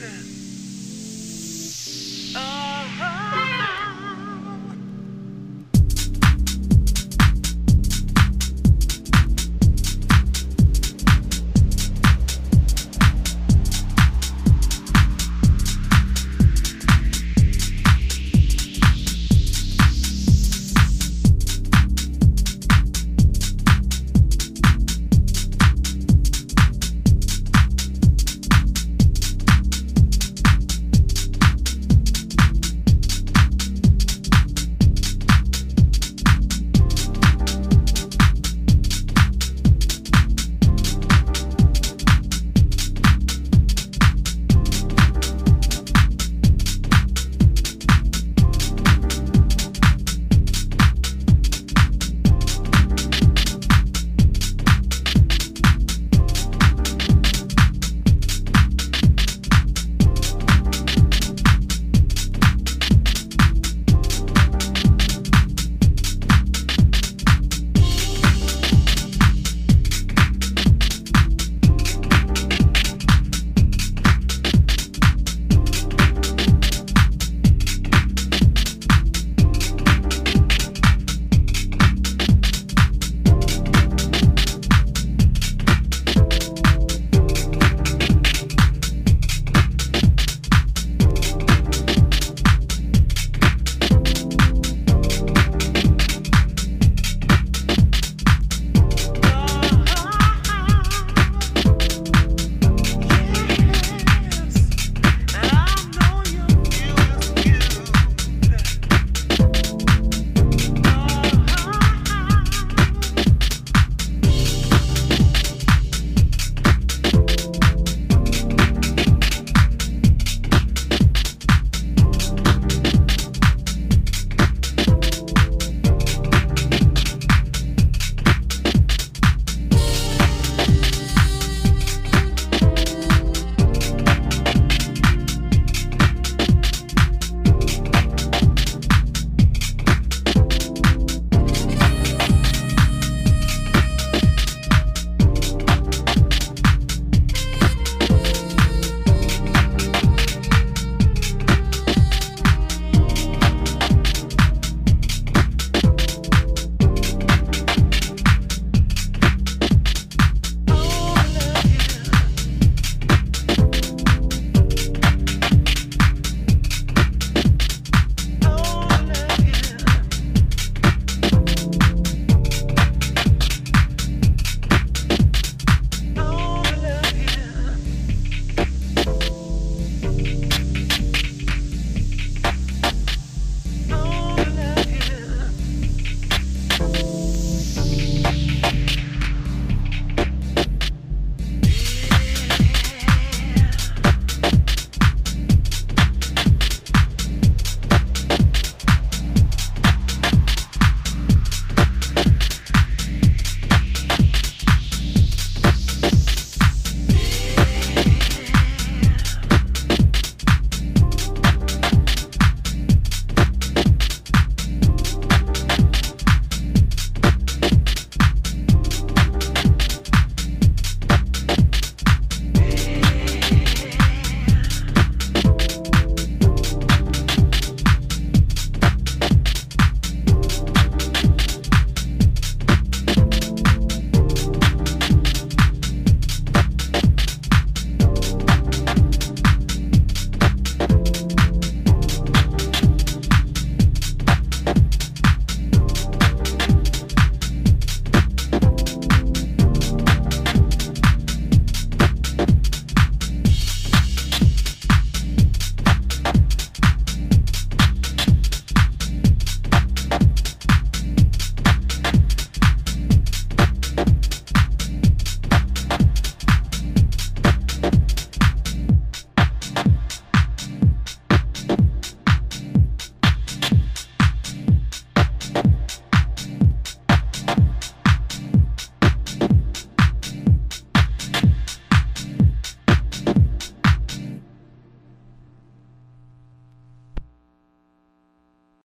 water.